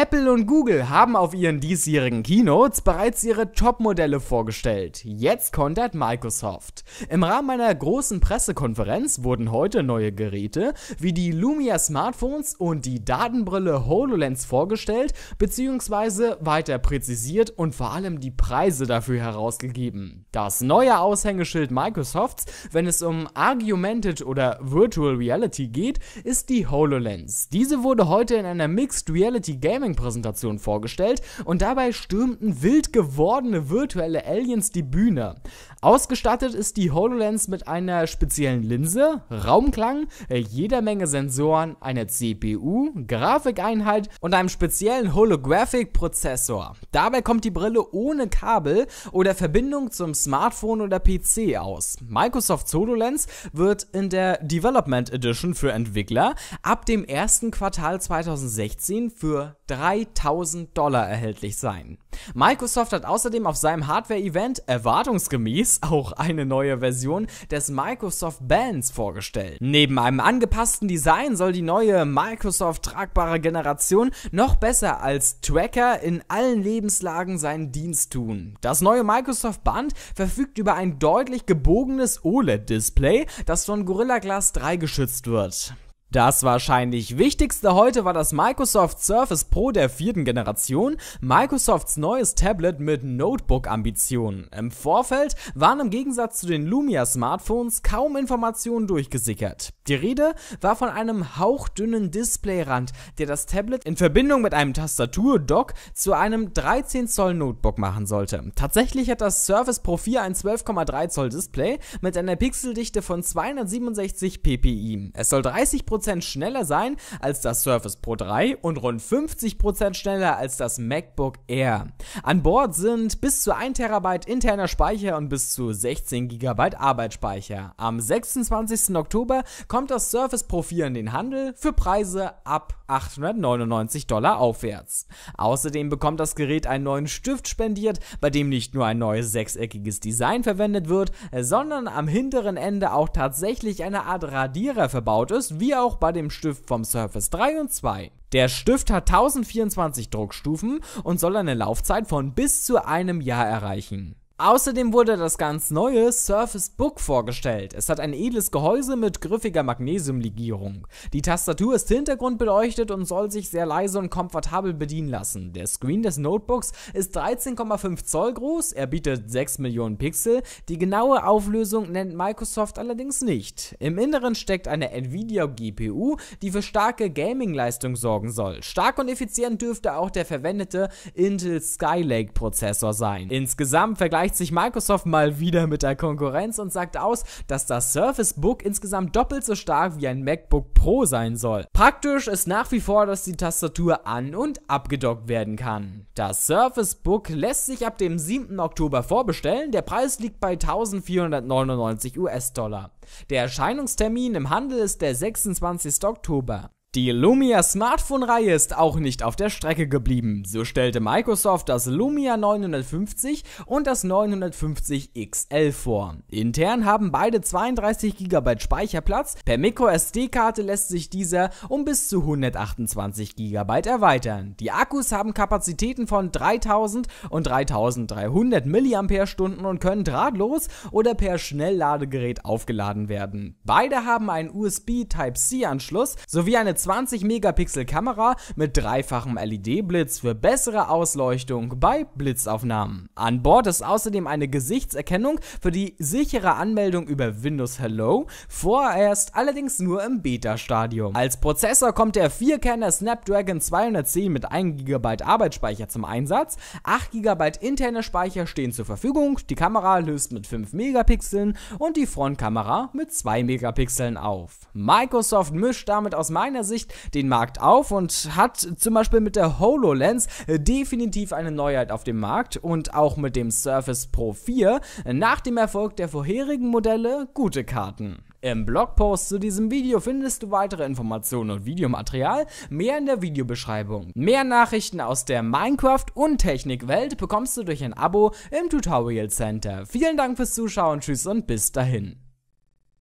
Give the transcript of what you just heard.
Apple und Google haben auf ihren diesjährigen Keynotes bereits ihre Top-Modelle vorgestellt. Jetzt kontert Microsoft. Im Rahmen einer großen Pressekonferenz wurden heute neue Geräte wie die Lumia Smartphones und die Datenbrille HoloLens vorgestellt bzw. weiter präzisiert und vor allem die Preise dafür herausgegeben. Das neue Aushängeschild Microsofts, wenn es um Argumented oder Virtual Reality geht, ist die HoloLens. Diese wurde heute in einer Mixed Reality Game Gaming-Präsentation vorgestellt und dabei stürmten wild gewordene virtuelle Aliens die Bühne. Ausgestattet ist die HoloLens mit einer speziellen Linse, Raumklang, jeder Menge Sensoren, einer CPU, Grafikeinheit und einem speziellen Holographic-Prozessor. Dabei kommt die Brille ohne Kabel oder Verbindung zum Smartphone oder PC aus. Microsoft HoloLens wird in der Development Edition für Entwickler ab dem ersten Quartal 2016 für 3000 Dollar erhältlich sein. Microsoft hat außerdem auf seinem Hardware-Event erwartungsgemäß auch eine neue Version des Microsoft Bands vorgestellt. Neben einem angepassten Design soll die neue Microsoft tragbare Generation noch besser als Tracker in allen Lebenslagen seinen Dienst tun. Das neue Microsoft Band verfügt über ein deutlich gebogenes OLED-Display, das von Gorilla Glass 3 geschützt wird. Das wahrscheinlich wichtigste heute war das Microsoft Surface Pro der vierten Generation, Microsofts neues Tablet mit Notebook-Ambitionen. Im Vorfeld waren im Gegensatz zu den Lumia Smartphones kaum Informationen durchgesickert. Die Rede war von einem hauchdünnen Displayrand, der das Tablet in Verbindung mit einem Tastatur-Dock zu einem 13 Zoll Notebook machen sollte. Tatsächlich hat das Surface Pro 4 ein 12,3 Zoll Display mit einer Pixeldichte von 267 ppi. Es soll 30 50% schneller sein als das Surface Pro 3 und rund 50% schneller als das MacBook Air. An Bord sind bis zu 1 TB interner Speicher und bis zu 16 GB Arbeitsspeicher. Am 26. Oktober kommt das Surface Pro 4 in den Handel für Preise ab 899 Dollar aufwärts. Außerdem bekommt das Gerät einen neuen Stift spendiert, bei dem nicht nur ein neues sechseckiges Design verwendet wird, sondern am hinteren Ende auch tatsächlich eine Art Radierer verbaut ist, wie auch bei dem Stift vom Surface 3 und 2. Der Stift hat 1024 Druckstufen und soll eine Laufzeit von bis zu einem Jahr erreichen. Außerdem wurde das ganz neue Surface Book vorgestellt. Es hat ein edles Gehäuse mit griffiger Magnesiumlegierung. Die Tastatur ist hintergrundbeleuchtet und soll sich sehr leise und komfortabel bedienen lassen. Der Screen des Notebooks ist 13,5 Zoll groß, er bietet 6 Millionen Pixel. Die genaue Auflösung nennt Microsoft allerdings nicht. Im Inneren steckt eine Nvidia GPU, die für starke Gaming-Leistung sorgen soll. Stark und effizient dürfte auch der verwendete Intel Skylake Prozessor sein. Insgesamt vergleicht vergleicht sich Microsoft mal wieder mit der Konkurrenz und sagt aus, dass das Surface Book insgesamt doppelt so stark wie ein MacBook Pro sein soll. Praktisch ist nach wie vor, dass die Tastatur an- und abgedockt werden kann. Das Surface Book lässt sich ab dem 7. Oktober vorbestellen. Der Preis liegt bei 1499 US-Dollar. Der Erscheinungstermin im Handel ist der 26. Oktober. Die Lumia Smartphone-Reihe ist auch nicht auf der Strecke geblieben. So stellte Microsoft das Lumia 950 und das 950 XL vor. Intern haben beide 32 GB Speicherplatz. Per MicroSD-Karte lässt sich dieser um bis zu 128 GB erweitern. Die Akkus haben Kapazitäten von 3000 und 3300 mAh und können drahtlos oder per Schnellladegerät aufgeladen werden. Beide haben einen USB Type-C-Anschluss sowie eine 20 Megapixel Kamera mit dreifachem LED-Blitz für bessere Ausleuchtung bei Blitzaufnahmen. An Bord ist außerdem eine Gesichtserkennung für die sichere Anmeldung über Windows Hello, vorerst allerdings nur im Beta-Stadium. Als Prozessor kommt der 4-Kerner Snapdragon 210 mit 1 GB Arbeitsspeicher zum Einsatz, 8 GB interne Speicher stehen zur Verfügung, die Kamera löst mit 5 Megapixeln und die Frontkamera mit 2 Megapixeln auf. Microsoft mischt damit aus meiner Sicht den Markt auf und hat zum Beispiel mit der HoloLens definitiv eine Neuheit auf dem Markt und auch mit dem Surface Pro 4 nach dem Erfolg der vorherigen Modelle gute Karten. Im Blogpost zu diesem Video findest du weitere Informationen und Videomaterial, mehr in der Videobeschreibung. Mehr Nachrichten aus der Minecraft- und Technikwelt bekommst du durch ein Abo im Tutorial Center. Vielen Dank fürs Zuschauen, tschüss und bis dahin.